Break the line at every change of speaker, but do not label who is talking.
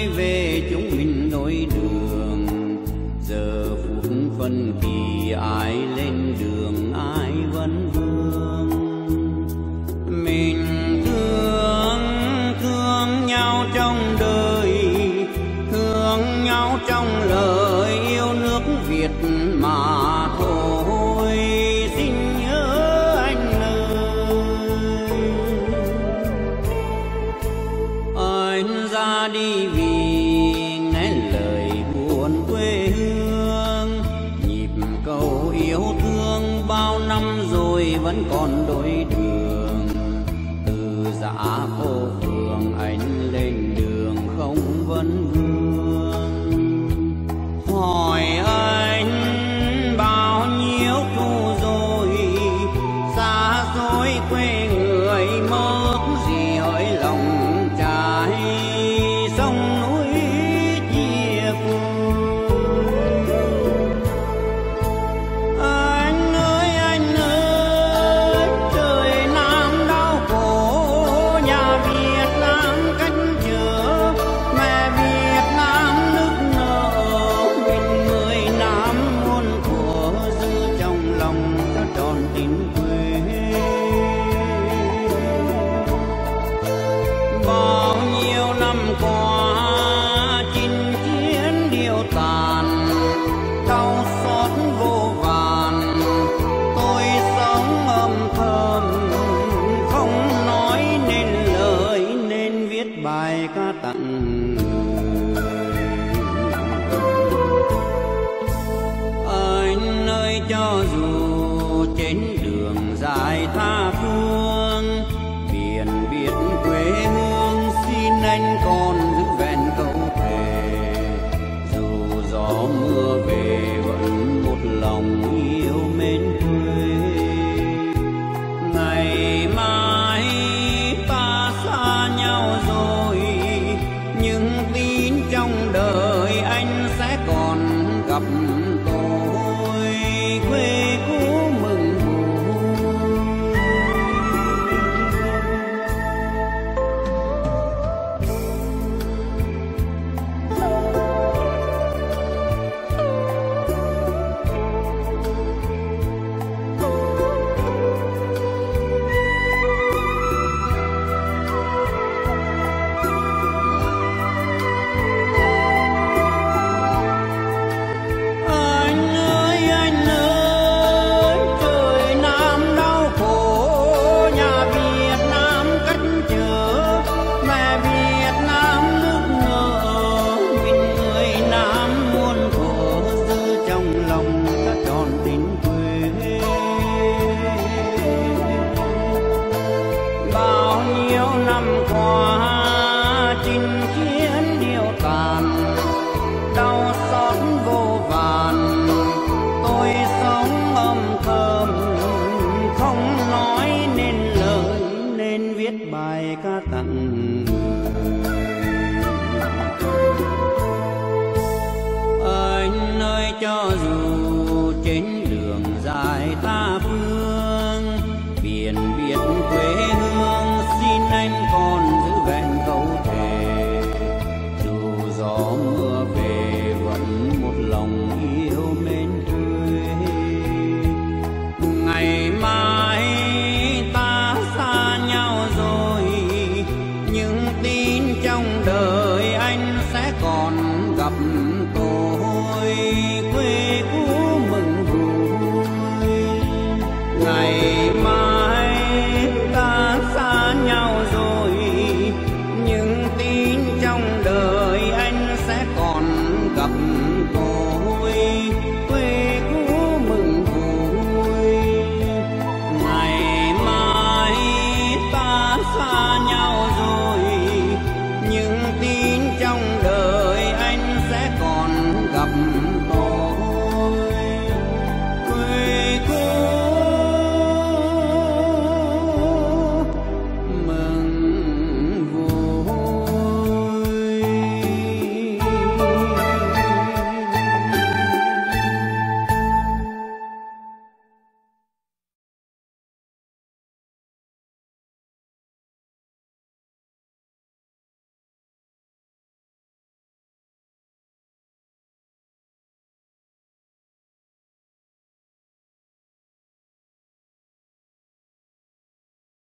mai về chúng mình nối đường. Giờ phút phân kỳ ai vẫn còn đôi Lord. viết bài ca tặng. Người anh ơi cho dù gặp tôi